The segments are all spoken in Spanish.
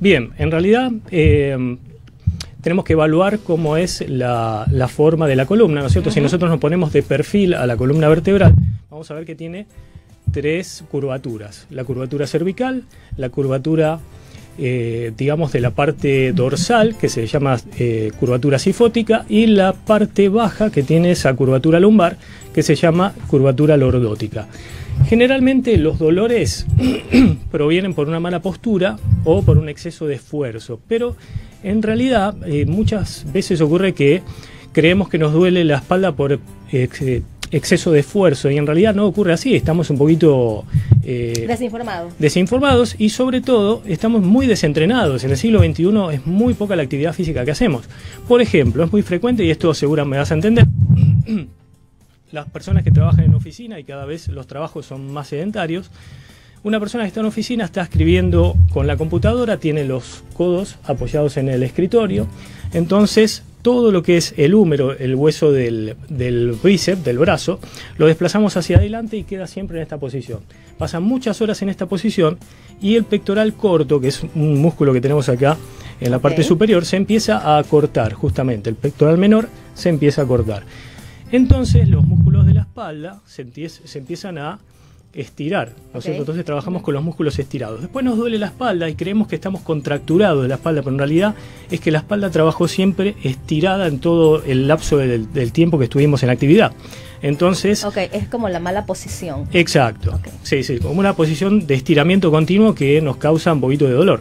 Bien, en realidad eh, tenemos que evaluar cómo es la, forma de la columna, ¿no es cierto? Si nosotros nos ponemos de perfil a la columna vertebral, vamos a ver que tiene tres curvaturas. La curvatura cervical, la curvatura, eh, digamos, de la parte dorsal, que se llama eh, curvatura sifótica, y la parte baja, que tiene esa curvatura lumbar, que se llama curvatura lordótica. Generalmente los dolores provienen por una mala postura o por un exceso de esfuerzo, pero en realidad eh, muchas veces ocurre que creemos que nos duele la espalda por exceso de esfuerzo y en realidad no ocurre así, estamos un poquito eh, desinformados. desinformados y sobre todo estamos muy desentrenados. En el siglo XXI es muy poca la actividad física que hacemos. Por ejemplo, es muy frecuente y esto seguro me vas a entender. las personas que trabajan en oficina y cada vez los trabajos son más sedentarios, una persona que está en oficina está escribiendo con la computadora, tiene los codos apoyados en el escritorio, entonces todo lo que es el húmero, el hueso del, del bíceps, del brazo, lo desplazamos hacia adelante y queda siempre en esta posición. Pasan muchas horas en esta posición y el pectoral corto, que es un músculo que tenemos acá en la parte superior, se empieza a cortar justamente. El pectoral menor se empieza a cortar. Entonces los músculos espalda se, empiezan a estirar, ¿no Entonces trabajamos con los músculos estirados. Después nos duele la espalda y creemos que estamos contracturados de la espalda, pero en realidad es que la espalda trabajó siempre estirada en todo el lapso del, tiempo que estuvimos en actividad. Entonces... Ok, es como la mala posición. Exacto. Sí, sí, como una posición de estiramiento continuo que nos causa un poquito de dolor.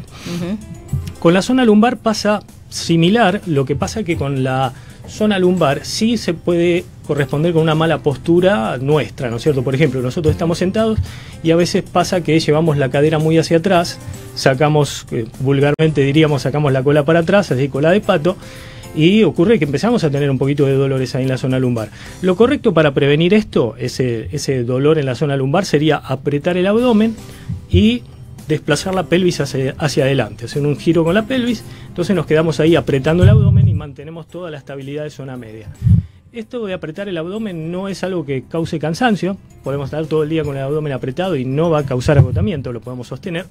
Con la zona lumbar pasa similar, lo que pasa que con la zona lumbar sí se puede corresponder con una mala postura nuestra, ¿no es cierto? Por ejemplo, nosotros estamos sentados y a veces pasa que llevamos la cadera muy hacia atrás, sacamos, eh, vulgarmente diríamos, sacamos la cola para atrás, así cola de pato, y ocurre que empezamos a tener un poquito de dolores ahí en la zona lumbar. Lo correcto para prevenir esto, ese, ese dolor en la zona lumbar, sería apretar el abdomen y desplazar la pelvis hacia, hacia adelante, hacer un giro con la pelvis, entonces nos quedamos ahí apretando el abdomen mantenemos toda la estabilidad de zona media. Esto de apretar el abdomen no es algo que cause cansancio, podemos estar todo el día con el abdomen apretado y no va a causar agotamiento, lo podemos sostener.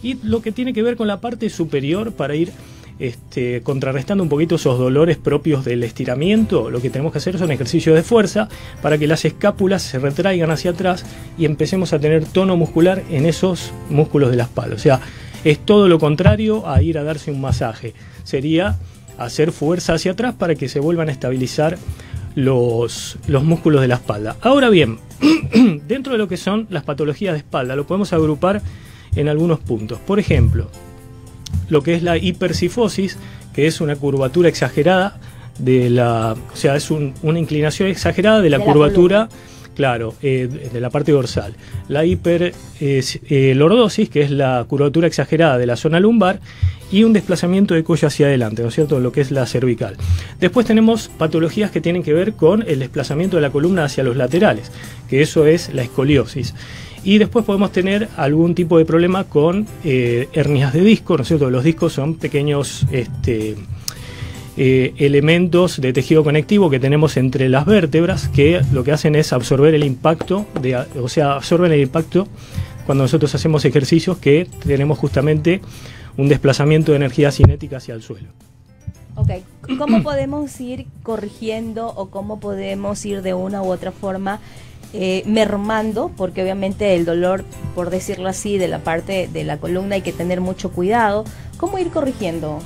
Y lo que tiene que ver con la parte superior para ir este, contrarrestando un poquito esos dolores propios del estiramiento, lo que tenemos que hacer son ejercicios de fuerza para que las escápulas se retraigan hacia atrás y empecemos a tener tono muscular en esos músculos de la espalda. O sea, es todo lo contrario a ir a darse un masaje. Sería hacer fuerza hacia atrás para que se vuelvan a estabilizar los, los músculos de la espalda. Ahora bien, dentro de lo que son las patologías de espalda, lo podemos agrupar en algunos puntos. Por ejemplo, lo que es la hipersifosis, que es una curvatura exagerada de la, o sea, es una inclinación exagerada de la curvatura, claro, eh, de la parte dorsal. La hiperlordosis, eh, que es la curvatura exagerada de la zona lumbar, y un desplazamiento de cuello hacia adelante, ¿no es cierto? Lo que es la cervical. Después tenemos patologías que tienen que ver con el desplazamiento de la columna hacia los laterales, que eso es la escoliosis. Y después podemos tener algún tipo de problema con eh, hernias de disco, ¿no es cierto? Los discos son pequeños este, eh, elementos de tejido conectivo que tenemos entre las vértebras que lo que hacen es absorber el impacto, de, o sea, absorben el impacto cuando nosotros hacemos ejercicios que tenemos justamente un desplazamiento de energía cinética hacia el suelo. Ok, ¿cómo podemos ir corrigiendo o cómo podemos ir de una u otra forma eh, mermando, porque obviamente el dolor, por decirlo así, de la parte de la columna hay que tener mucho cuidado. ¿Cómo ir corrigiendo?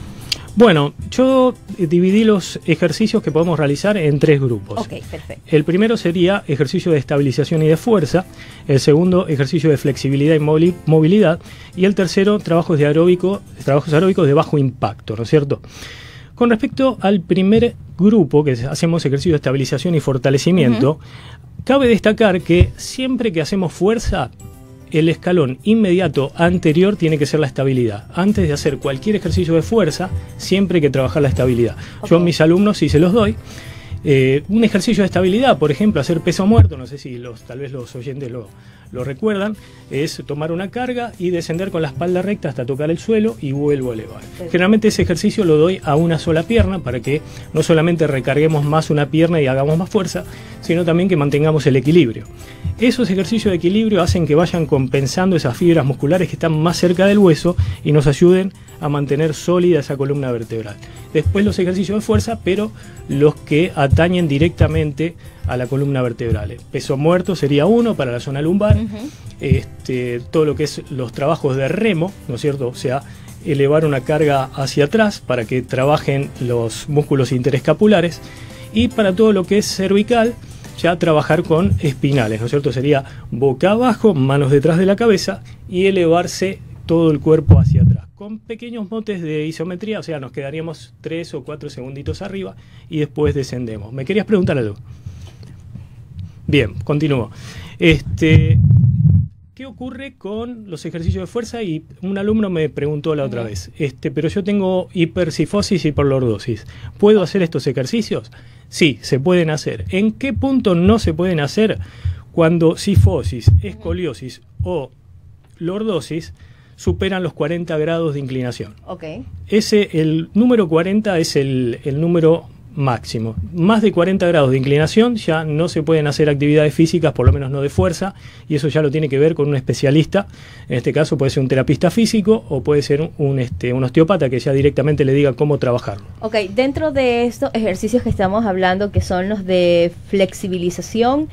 Bueno, yo dividí los ejercicios que podemos realizar en tres grupos. Ok, perfecto. El primero sería ejercicio de estabilización y de fuerza, el segundo ejercicio de flexibilidad y movilidad y el tercero trabajos de aeróbico, trabajos aeróbicos de bajo impacto, ¿no es cierto? Con respecto al primer grupo, que hacemos ejercicio de estabilización y fortalecimiento, Cabe destacar que siempre que hacemos fuerza, el escalón inmediato anterior tiene que ser la estabilidad. Antes de hacer cualquier ejercicio de fuerza, siempre hay que trabajar la estabilidad. Yo a mis alumnos sí se los doy. Eh, un ejercicio de estabilidad, por ejemplo, hacer peso muerto, no sé si los, tal vez los oyentes lo, lo recuerdan, es tomar una carga y descender con la espalda recta hasta tocar el suelo y vuelvo a elevar. Generalmente ese ejercicio lo doy a una sola pierna para que no solamente recarguemos más una pierna y hagamos más fuerza, sino también que mantengamos el equilibrio. Esos ejercicios de equilibrio hacen que vayan compensando esas fibras musculares que están más cerca del hueso y nos ayuden a mantener sólida esa columna vertebral. Después los ejercicios de fuerza, pero los que atañen directamente a la columna vertebral. Peso muerto sería uno para la zona lumbar. este, todo lo que es los trabajos de remo, ¿no es cierto? O sea, elevar una carga hacia atrás para que trabajen los músculos interescapulares. Y para todo lo que es cervical, ya trabajar con espinales, ¿no es cierto? Sería boca abajo, manos detrás de la cabeza y elevarse todo el cuerpo hacia atrás. Con pequeños motes de isometría, o sea, nos quedaríamos tres o cuatro segunditos arriba y después descendemos. ¿Me querías preguntar algo? Bien, continúo. Este, ¿Qué ocurre con los ejercicios de fuerza? Y un alumno me preguntó la otra vez, este, pero yo tengo hipersifosis y hiperlordosis. ¿Puedo hacer estos ejercicios? Sí, se pueden hacer. ¿En qué punto no se pueden hacer? Cuando sifosis, escoliosis o lordosis superan los 40 grados de inclinación. Okay. Ese, el número 40 es el, el número máximo. Más de 40 grados de inclinación ya no se pueden hacer actividades físicas, por lo menos no de fuerza, y eso ya lo tiene que ver con un especialista. En este caso puede ser un terapista físico o puede ser un, este, un osteópata que ya directamente le diga cómo trabajarlo. Ok, dentro de estos ejercicios que estamos hablando, que son los de flexibilización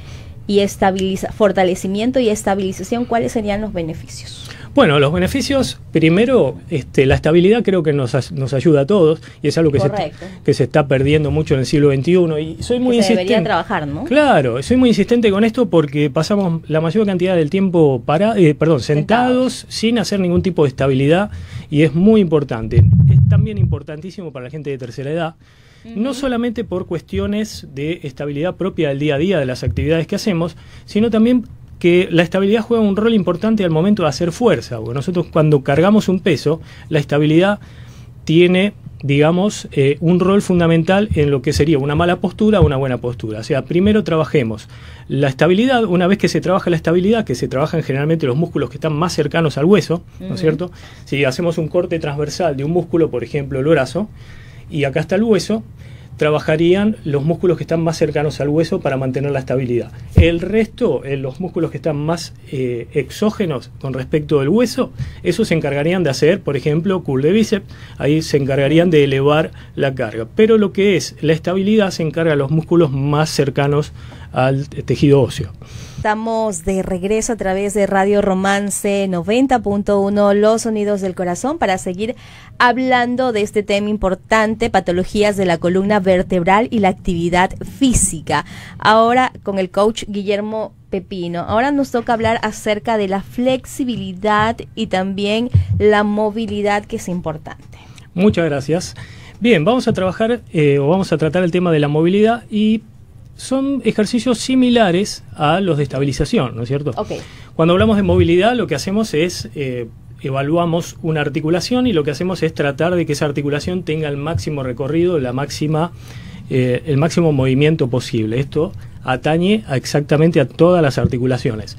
y estabiliza fortalecimiento y estabilización, ¿cuáles serían los beneficios? Bueno, los beneficios, primero, este, la estabilidad creo que nos, nos ayuda a todos y es algo que se, que se está perdiendo mucho en el siglo XXI y soy muy insistente. Debería trabajar, ¿no? Claro, soy muy insistente con esto porque pasamos la mayor cantidad del tiempo para, eh, perdón, sentados, sin hacer ningún tipo de estabilidad y es muy importante. Es también importantísimo para la gente de tercera edad. No solamente por cuestiones de estabilidad propia del día a día de las actividades que hacemos, sino también que la estabilidad juega un rol importante al momento de hacer fuerza. Porque nosotros cuando cargamos un peso, la estabilidad tiene, digamos, eh, un rol fundamental en lo que sería una mala postura o una buena postura. O sea, primero trabajemos la estabilidad, una vez que se trabaja la estabilidad, que se trabajan generalmente los músculos que están más cercanos al hueso, ¿no es cierto? Si hacemos un corte transversal de un músculo, por ejemplo, el brazo, y acá está el hueso, trabajarían los músculos que están más cercanos al hueso para mantener la estabilidad. El resto, eh, los músculos que están más eh, exógenos con respecto al hueso, esos se encargarían de hacer, por ejemplo, curl de bíceps, ahí se encargarían de elevar la carga. Pero lo que es la estabilidad se encarga los músculos más cercanos al tejido óseo. Estamos de regreso a través de Radio Romance 90.1, Los Sonidos del Corazón, para seguir hablando de este tema importante, patologías de la columna vertebral y la actividad física. Ahora con el coach Guillermo Pepino. Ahora nos toca hablar acerca de la flexibilidad y también la movilidad, que es importante. Muchas gracias. Bien, vamos a trabajar eh, o vamos a tratar el tema de la movilidad y son ejercicios similares a los de estabilización, ¿no es cierto? Cuando hablamos de movilidad, lo que hacemos es eh, evaluamos una articulación y lo que hacemos es tratar de que esa articulación tenga el máximo recorrido, la máxima, eh, el máximo movimiento posible. Esto atañe exactamente a todas las articulaciones.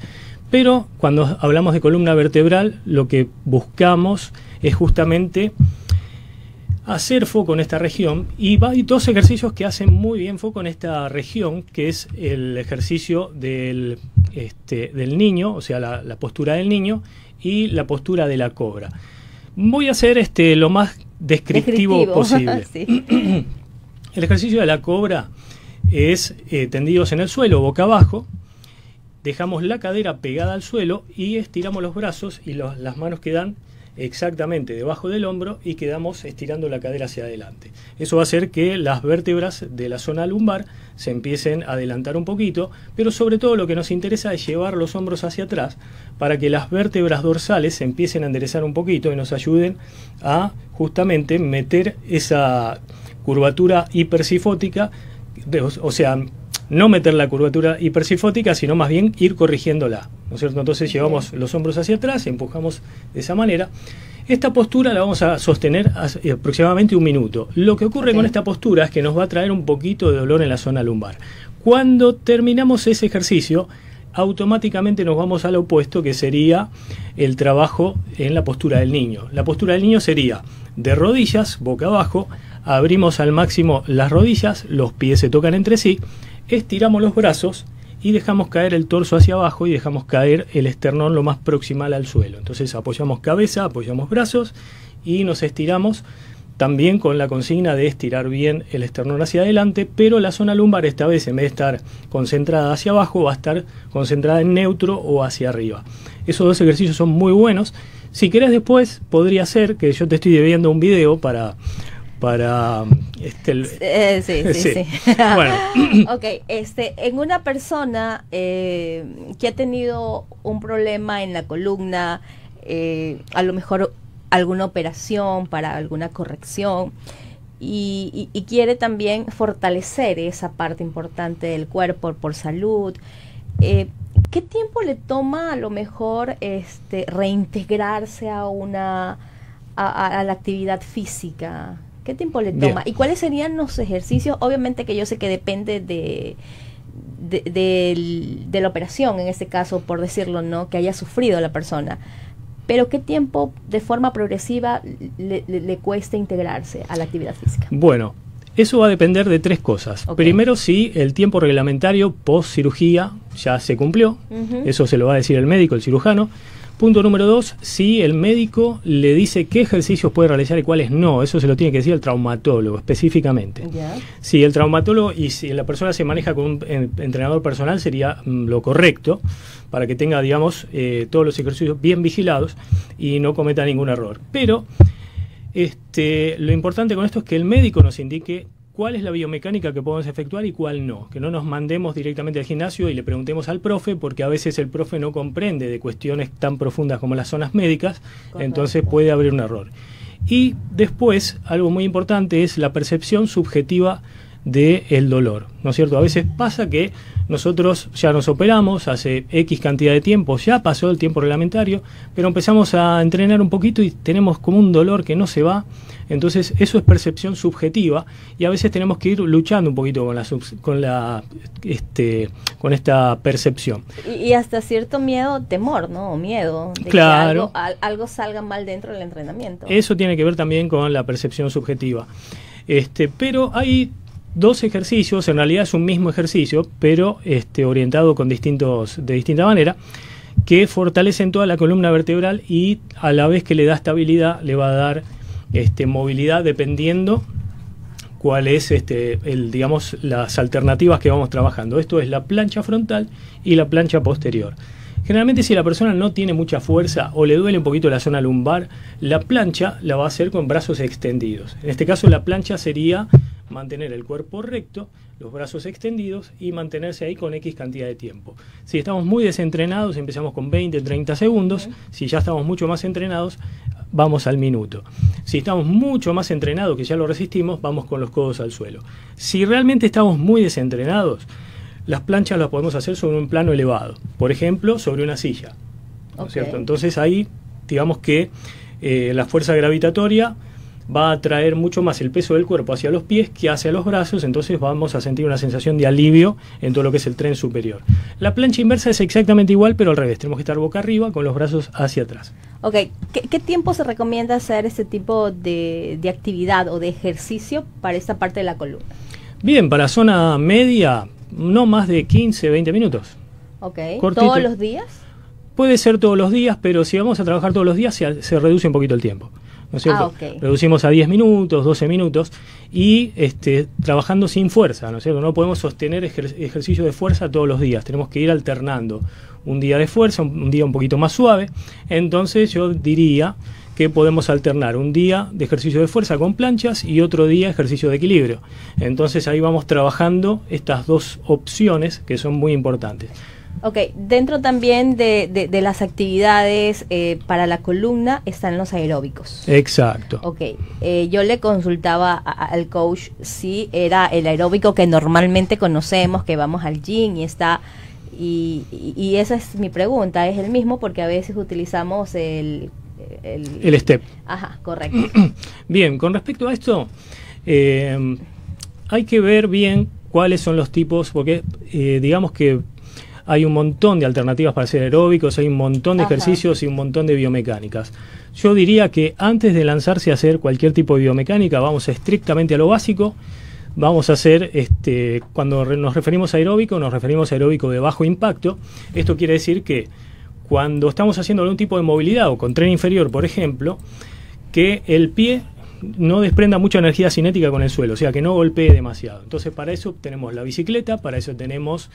Pero cuando hablamos de columna vertebral, lo que buscamos es justamente hacer foco en esta región y hay dos ejercicios que hacen muy bien foco en esta región, que es el ejercicio del, este, del niño, o sea, la, postura del niño y la postura de la cobra. Voy a hacer este, lo más descriptivo, posible. el ejercicio de la cobra es eh, tendidos en el suelo, boca abajo, dejamos la cadera pegada al suelo y estiramos los brazos y las manos quedan exactamente debajo del hombro y quedamos estirando la cadera hacia adelante. Eso va a hacer que las vértebras de la zona lumbar se empiecen a adelantar un poquito, pero sobre todo lo que nos interesa es llevar los hombros hacia atrás para que las vértebras dorsales se empiecen a enderezar un poquito y nos ayuden a justamente meter esa curvatura hipersifótica, o sea, no meter la curvatura hipersifótica, sino más bien ir corrigiéndola, ¿no es cierto? Entonces llevamos los hombros hacia atrás, empujamos de esa manera. Esta postura la vamos a sostener aproximadamente un minuto. Lo que ocurre con esta postura es que nos va a traer un poquito de dolor en la zona lumbar. Cuando terminamos ese ejercicio, automáticamente nos vamos al opuesto, que sería el trabajo en la postura del niño. La postura del niño sería de rodillas, boca abajo, abrimos al máximo las rodillas, los pies se tocan entre sí, estiramos los brazos y dejamos caer el torso hacia abajo y dejamos caer el esternón lo más proximal al suelo. Entonces apoyamos cabeza, apoyamos brazos y nos estiramos también con la consigna de estirar bien el esternón hacia adelante, pero la zona lumbar esta vez en vez de estar concentrada hacia abajo va a estar concentrada en neutro o hacia arriba. Esos dos ejercicios son muy buenos. Si querés después podría ser que yo te estoy debiendo un video para para este eh, sí, sí, sí, bueno. Ok este en una persona eh, que ha tenido un problema en la columna eh, a lo mejor alguna operación para alguna corrección y, quiere también fortalecer esa parte importante del cuerpo por salud qué tiempo le toma a lo mejor este reintegrarse a una a la actividad física ¿Qué tiempo le toma? ¿Y cuáles serían los ejercicios? Obviamente que yo sé que depende de, de, la operación, en este caso, por decirlo, ¿no? Que haya sufrido la persona. Pero ¿qué tiempo de forma progresiva le, cuesta integrarse a la actividad física? Bueno, eso va a depender de tres cosas. Primero, si el tiempo reglamentario post cirugía ya se cumplió, eso se lo va a decir el médico, el cirujano. Punto número dos, si el médico le dice qué ejercicios puede realizar y cuáles no, eso se lo tiene que decir el traumatólogo específicamente. Si el traumatólogo y si la persona se maneja con un entrenador personal sería mm, lo correcto para que tenga, digamos, eh, todos los ejercicios bien vigilados y no cometa ningún error. Pero este, lo importante con esto es que el médico nos indique cuál es la biomecánica que podemos efectuar y cuál no. Que no nos mandemos directamente al gimnasio y le preguntemos al profe, porque a veces el profe no comprende de cuestiones tan profundas como las zonas médicas, entonces puede haber un error. Y después, algo muy importante es la percepción subjetiva del dolor, ¿no es cierto? A veces pasa que nosotros ya nos operamos hace X cantidad de tiempo, ya pasó el tiempo reglamentario, pero empezamos a entrenar un poquito y tenemos como un dolor que no se va, entonces eso es percepción subjetiva y a veces tenemos que ir luchando un poquito con la con la este con esta percepción. Y, hasta cierto miedo, temor, ¿no? O miedo de claro. que algo, algo salga mal dentro del entrenamiento. Eso tiene que ver también con la percepción subjetiva. Este, pero hay dos ejercicios, en realidad es un mismo ejercicio, pero este, orientado con distintos, de distinta manera, que fortalecen toda la columna vertebral y a la vez que le da estabilidad, le va a dar este, movilidad dependiendo cuál es este, el, digamos, las alternativas que vamos trabajando. Esto es la plancha frontal y la plancha posterior. Generalmente si la persona no tiene mucha fuerza o le duele un poquito la zona lumbar, la plancha la va a hacer con brazos extendidos. En este caso la plancha sería mantener el cuerpo recto, los brazos extendidos y mantenerse ahí con X cantidad de tiempo. Si estamos muy desentrenados, empezamos con 20, 30 segundos. Si ya estamos mucho más entrenados, vamos al minuto. Si estamos mucho más entrenados, que ya lo resistimos, vamos con los codos al suelo. Si realmente estamos muy desentrenados, las planchas las podemos hacer sobre un plano elevado, por ejemplo, sobre una silla. cierto? Entonces ahí, digamos que eh, la fuerza gravitatoria va a traer mucho más el peso del cuerpo hacia los pies que hacia los brazos, entonces vamos a sentir una sensación de alivio en todo lo que es el tren superior. La plancha inversa es exactamente igual, pero al revés, tenemos que estar boca arriba con los brazos hacia atrás. Ok, ¿qué, tiempo se recomienda hacer este tipo de, actividad o de ejercicio para esta parte de la columna? Bien, para zona media, no más de 15, 20 minutos. Ok, ¿todos los días? Puede ser todos los días, pero si vamos a trabajar todos los días se reduce un poquito el tiempo. ¿No es cierto? Ah, Reducimos a 10 minutos, 12 minutos y este, trabajando sin fuerza, ¿no es cierto? No podemos sostener ejercicio de fuerza todos los días, tenemos que ir alternando un día de fuerza, un, día un poquito más suave, entonces yo diría que podemos alternar un día de ejercicio de fuerza con planchas y otro día ejercicio de equilibrio. Entonces ahí vamos trabajando estas dos opciones que son muy importantes. Ok, dentro también de, las actividades eh, para la columna están los aeróbicos. Exacto. Ok, eh, yo le consultaba al coach si era el aeróbico que normalmente conocemos, que vamos al gym y está... Y, esa es mi pregunta, ¿es el mismo? Porque a veces utilizamos el... El, step. Ajá, correcto. bien, con respecto a esto, eh, hay que ver bien cuáles son los tipos, porque digamos que hay un montón de alternativas para hacer aeróbicos, hay un montón de ejercicios y un montón de biomecánicas. Yo diría que antes de lanzarse a hacer cualquier tipo de biomecánica, vamos estrictamente a lo básico. Vamos a hacer, este, cuando nos referimos a aeróbico, nos referimos a aeróbico de bajo impacto. Esto quiere decir que cuando estamos haciendo algún tipo de movilidad o con tren inferior, por ejemplo, que el pie no desprenda mucha energía cinética con el suelo, o sea, que no golpee demasiado. Entonces, para eso tenemos la bicicleta, para eso tenemos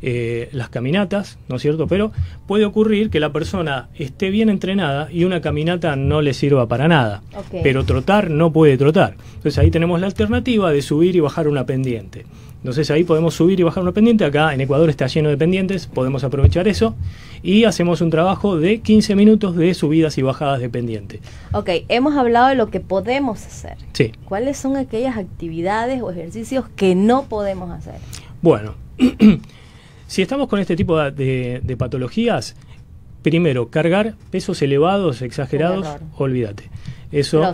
eh, las caminatas, ¿no es cierto? Pero puede ocurrir que la persona esté bien entrenada y una caminata no le sirva para nada, pero trotar no puede trotar. Entonces, ahí tenemos la alternativa de subir y bajar una pendiente. Entonces ahí podemos subir y bajar una pendiente. Acá en Ecuador está lleno de pendientes, podemos aprovechar eso y hacemos un trabajo de 15 minutos de subidas y bajadas de pendiente. Ok, hemos hablado de lo que podemos hacer. Sí. ¿Cuáles son aquellas actividades o ejercicios que no podemos hacer? Bueno, si estamos con este tipo de, patologías, primero, cargar pesos elevados, exagerados, olvídate. Eso,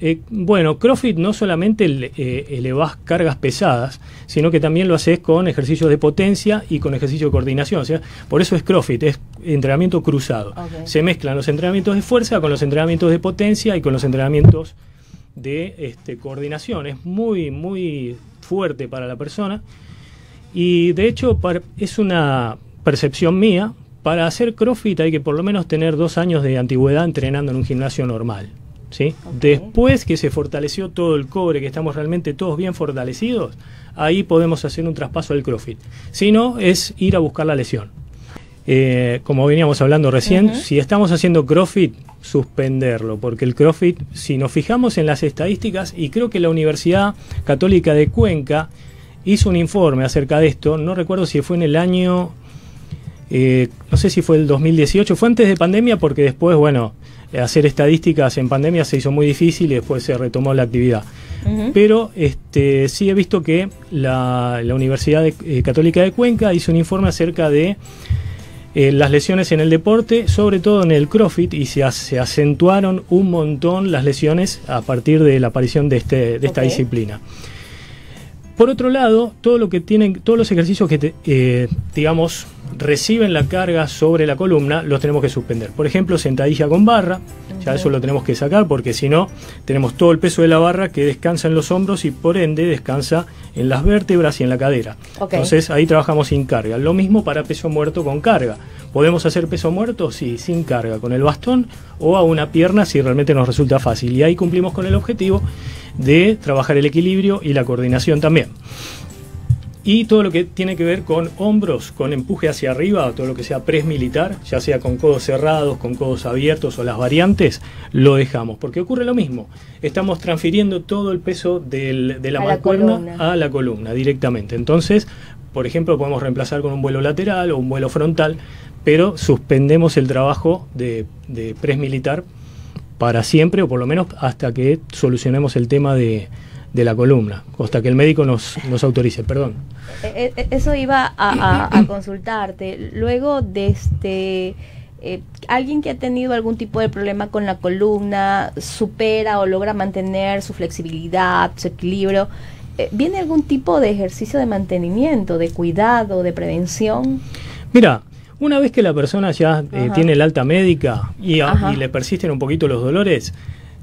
eh, bueno, CrossFit no solamente eh, elevas cargas pesadas, sino que también lo haces con ejercicios de potencia y con ejercicio de coordinación. O sea, por eso es CrossFit, es entrenamiento cruzado. Se mezclan los entrenamientos de fuerza con los entrenamientos de potencia y con los entrenamientos de este, coordinación. Es muy, muy fuerte para la persona. Y de hecho, es una percepción mía. Para hacer CrossFit hay que por lo menos tener dos años de antigüedad entrenando en un gimnasio normal. ¿sí? Después que se fortaleció todo el cobre, que estamos realmente todos bien fortalecidos, ahí podemos hacer un traspaso al CrossFit. Si no, es ir a buscar la lesión. Eh, como veníamos hablando recién, si estamos haciendo CrossFit, suspenderlo, porque el CrossFit, si nos fijamos en las estadísticas, y creo que la Universidad Católica de Cuenca hizo un informe acerca de esto, no recuerdo si fue en el año, eh, no sé si fue el 2018, fue antes de pandemia, porque después, bueno, hacer estadísticas en pandemia se hizo muy difícil y después se retomó la actividad. Pero este, sí he visto que la, Universidad eh, Católica de Cuenca hizo un informe acerca de eh, las lesiones en el deporte, sobre todo en el CrossFit, y se, se, acentuaron un montón las lesiones a partir de la aparición de, este, de esta disciplina. Por otro lado, todo lo que tienen, todos los ejercicios que, eh, digamos, reciben la carga sobre la columna, los tenemos que suspender. Por ejemplo, sentadilla con barra, ya eso lo tenemos que sacar porque si no, tenemos todo el peso de la barra que descansa en los hombros y por ende descansa en las vértebras y en la cadera. Entonces ahí trabajamos sin carga. Lo mismo para peso muerto con carga. ¿Podemos hacer peso muerto? Sí, sin carga, con el bastón o a una pierna si realmente nos resulta fácil. Y ahí cumplimos con el objetivo de trabajar el equilibrio y la coordinación también. Y todo lo que tiene que ver con hombros, con empuje hacia arriba, todo lo que sea press militar, ya sea con codos cerrados, con codos abiertos o las variantes, lo dejamos. Porque ocurre lo mismo. Estamos transfiriendo todo el peso de la mancuerna a la columna directamente. Entonces, por ejemplo, podemos reemplazar con un vuelo lateral o un vuelo frontal, pero suspendemos el trabajo de, de press militar para siempre o por lo menos hasta que solucionemos el tema de, de la columna, hasta que el médico nos, nos autorice, perdón. Eh, eh, eso iba a, consultarte. Luego de este... Eh, alguien que ha tenido algún tipo de problema con la columna supera o logra mantener su flexibilidad, su equilibrio, ¿viene algún tipo de ejercicio de mantenimiento, de cuidado, de prevención? Mira, una vez que la persona ya eh, tiene el alta médica y, le persisten un poquito los dolores,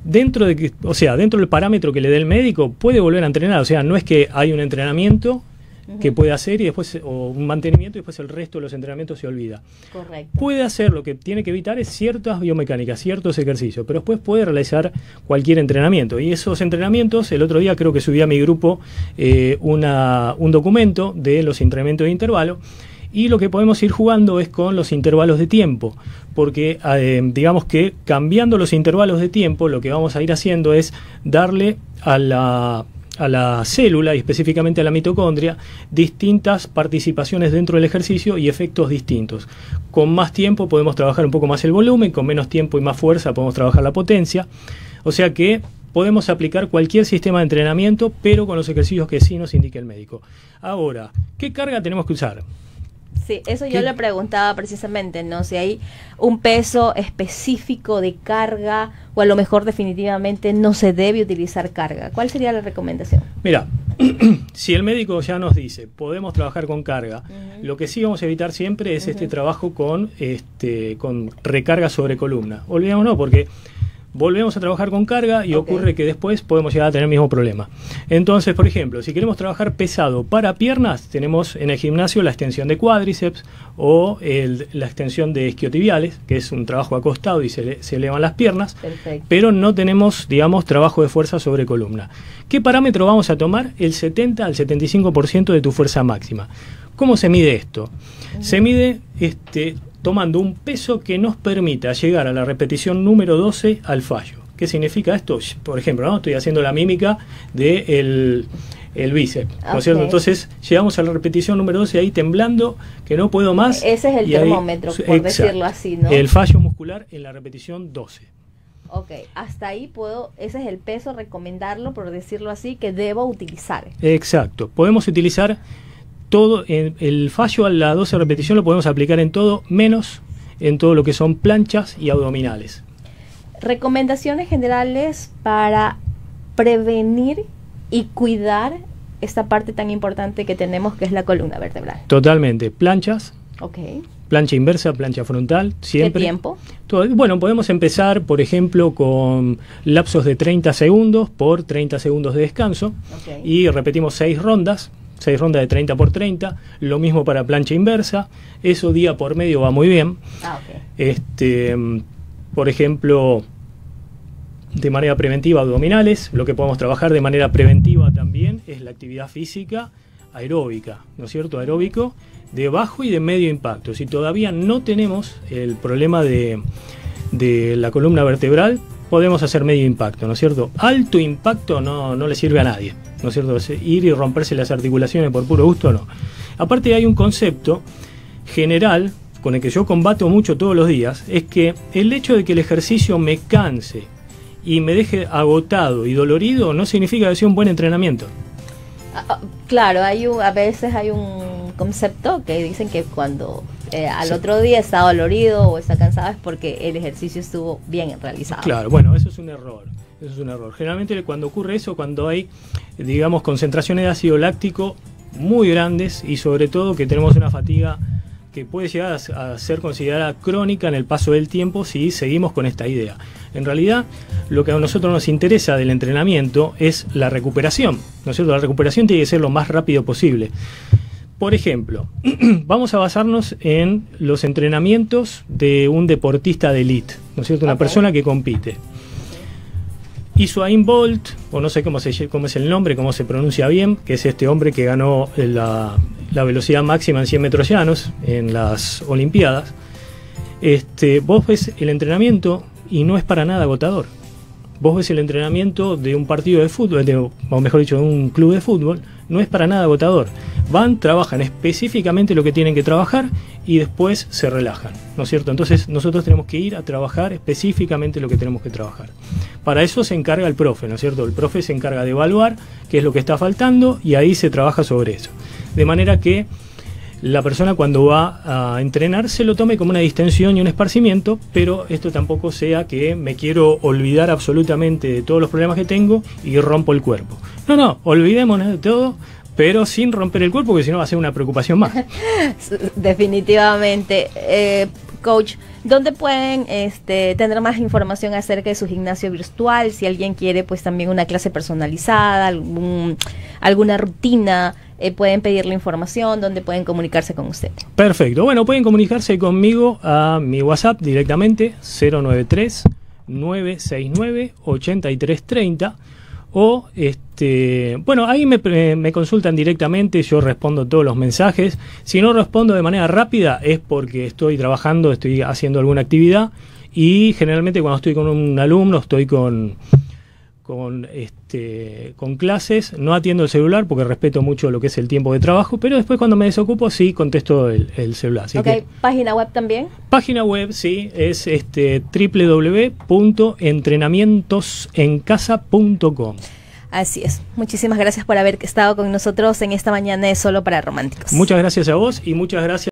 dentro de que, o sea, dentro del parámetro que le dé el médico, puede volver a entrenar. O sea, no es que hay un entrenamiento que puede hacer y después, o un mantenimiento y después el resto de los entrenamientos se olvida. Correcto. Puede hacer, lo que tiene que evitar es ciertas biomecánicas, ciertos ejercicios, pero después puede realizar cualquier entrenamiento. Y esos entrenamientos, el otro día creo que subí a mi grupo eh, una, un documento de los entrenamientos de intervalo y lo que podemos ir jugando es con los intervalos de tiempo, porque eh, digamos que cambiando los intervalos de tiempo, lo que vamos a ir haciendo es darle a la, a la célula y específicamente a la mitocondria distintas participaciones dentro del ejercicio y efectos distintos. Con más tiempo podemos trabajar un poco más el volumen, con menos tiempo y más fuerza podemos trabajar la potencia. O sea que podemos aplicar cualquier sistema de entrenamiento, pero con los ejercicios que sí nos indique el médico. Ahora, ¿qué carga tenemos que usar? Sí, eso yo le preguntaba precisamente, ¿no? Si hay un peso específico de carga o a lo mejor definitivamente no se debe utilizar carga. ¿Cuál sería la recomendación? Mira, si el médico ya nos dice, podemos trabajar con carga, lo que sí vamos a evitar siempre es este trabajo con, este, con recarga sobre columna. Olvidémonos porque volvemos a trabajar con carga y ocurre que después podemos llegar a tener el mismo problema. Entonces, por ejemplo, si queremos trabajar pesado para piernas, tenemos en el gimnasio la extensión de cuádriceps o la extensión de isquiotibiales, que es un trabajo acostado y se, elevan las piernas, pero no tenemos, digamos, trabajo de fuerza sobre columna. ¿Qué parámetro vamos a tomar? El 70 al 75% de tu fuerza máxima. ¿Cómo se mide esto? Se mide este, tomando un peso que nos permita llegar a la repetición número 12 al fallo. ¿Qué significa esto? Por ejemplo, ¿no? estoy haciendo la mímica del de el bíceps, ¿no es cierto? Entonces llegamos a la repetición número 12 ahí temblando, que no puedo más. Ese es el termómetro, por decirlo así, ¿no? El fallo muscular en la repetición 12. Ok, hasta ahí puedo, ese es el peso, recomendarlo, por decirlo así, que debo utilizar. Exacto, podemos utilizar todo, el fallo a la 12 repetición lo podemos aplicar en todo, menos en todo lo que son planchas y abdominales. Recomendaciones generales para prevenir y cuidar esta parte tan importante que tenemos que es la columna vertebral. Totalmente. Planchas. Ok. Plancha inversa, plancha frontal, siempre. ¿Qué tiempo? bueno, podemos empezar, por ejemplo, con lapsos de 30 segundos por 30 segundos de descanso y repetimos 6 rondas 6 rondas de 30 por 30, lo mismo para plancha inversa, eso día por medio va muy bien. Ah, este, por ejemplo, de manera preventiva abdominales, lo que podemos trabajar de manera preventiva también es la actividad física aeróbica, ¿no es cierto? Aeróbico de bajo y de medio impacto. Si todavía no tenemos el problema de, de la columna vertebral, podemos hacer medio impacto, ¿no es cierto? Alto impacto no, no le sirve a nadie. ¿No es cierto? Ir y romperse las articulaciones por puro gusto, no. Aparte hay un concepto general con el que yo combato mucho todos los días, es que el hecho de que el ejercicio me canse y me deje agotado y dolorido no significa que sea un buen entrenamiento. Ah, ah, claro, hay a veces hay un concepto que dicen que cuando eh, al otro día está dolorido o está cansado es porque el ejercicio estuvo bien realizado. Claro, bueno, eso es un error. Eso es un error. Generalmente cuando ocurre eso, cuando hay, digamos, concentraciones de ácido láctico muy grandes y sobre todo que tenemos una fatiga que puede llegar a, ser considerada crónica en el paso del tiempo si seguimos con esta idea. En realidad, lo que a nosotros nos interesa del entrenamiento es la recuperación, ¿no es cierto? La recuperación tiene que ser lo más rápido posible. Por ejemplo, vamos a basarnos en los entrenamientos de un deportista de élite, ¿no es cierto? Una persona que compite a Bolt, o no sé cómo, se, es el nombre, cómo se pronuncia bien, que es este hombre que ganó la, velocidad máxima en 100 metros llanos en las Olimpiadas. Este, vos ves el entrenamiento y no es para nada agotador. Vos ves el entrenamiento de un partido de fútbol, o mejor dicho, de un club de fútbol, no es para nada agotador. Van, trabajan específicamente lo que tienen que trabajar y después se relajan, ¿no es cierto? Entonces nosotros tenemos que ir a trabajar específicamente lo que tenemos que trabajar. Para eso se encarga el profe, ¿no es cierto? El profe se encarga de evaluar qué es lo que está faltando y ahí se trabaja sobre eso. De manera que la persona cuando va a entrenar se lo tome como una distensión y un esparcimiento, pero esto tampoco sea que me quiero olvidar absolutamente de todos los problemas que tengo y rompo el cuerpo. No, no, olvidémonos de todo, pero sin romper el cuerpo, porque si no va a ser una preocupación más. Definitivamente. Eh, coach, ¿dónde pueden este, tener más información acerca de su gimnasio virtual? Si alguien quiere, pues también una clase personalizada, algún, alguna rutina, eh, pueden pedirle información, ¿dónde pueden comunicarse con usted? Perfecto. Bueno, pueden comunicarse conmigo a mi WhatsApp directamente, 093 969 8330 o este bueno ahí me, me, consultan directamente yo respondo todos los mensajes si no respondo de manera rápida es porque estoy trabajando estoy haciendo alguna actividad y generalmente cuando estoy con un alumno estoy con con, este, con clases, no atiendo el celular porque respeto mucho lo que es el tiempo de trabajo, pero después cuando me desocupo sí contesto el, celular. ok, página web también. Página web, sí, es este www.entrenamientosencasa.com. Así es. Muchísimas gracias por haber estado con nosotros en esta mañana de Solo para Románticos. Muchas gracias a vos y muchas gracias.